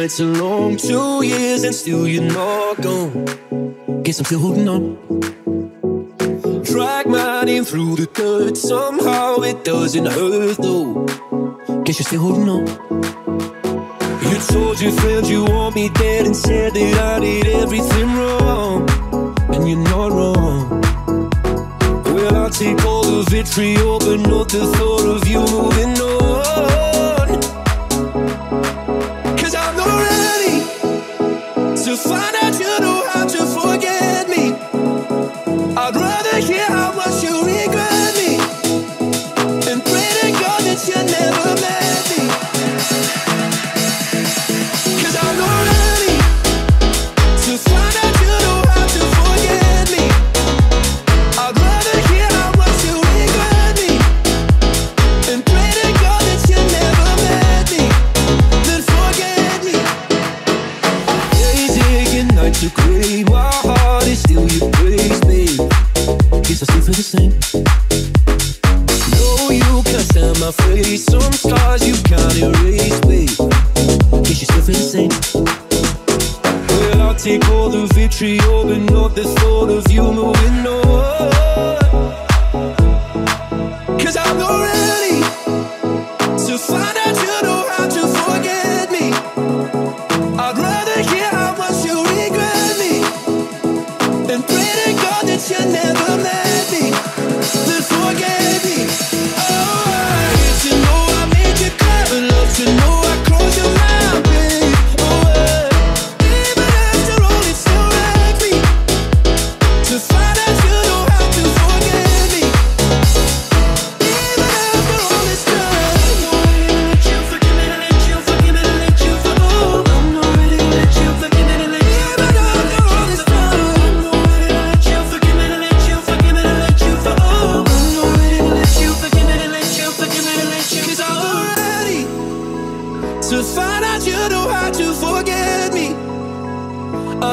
nights are long, two years and still you're not gone. Guess I'm still holding on. Drag my name through the dirt, somehow it doesn't hurt though. Guess you're still holding on. You told your friends you want me dead and said that I did everything wrong, and you're not wrong. Well, I'll take all the vitriol, but not the thought of you moving on. No, you can't my face. Some scars you can't erase, babe. Guess you still the same. Well, I'll take all the vitriol, but not the thought of you moving on.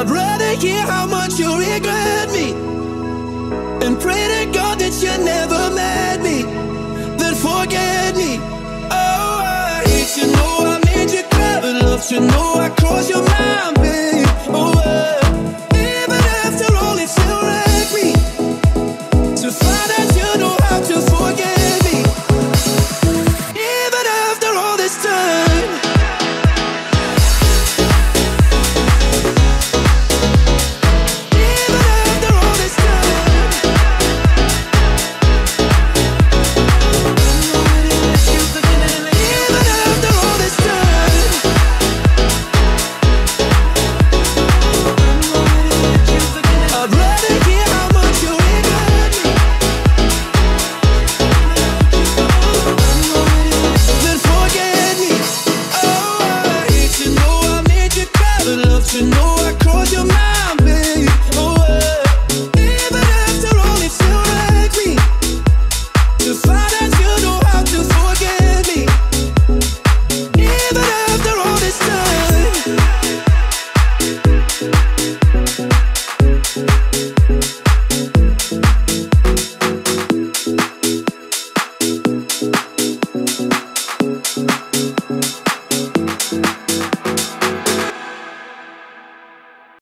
I'd rather hear how much you regret me and pray to God that you never met me than forget me. Oh, I hate to know I made you cry, but love to know I crossed your mind.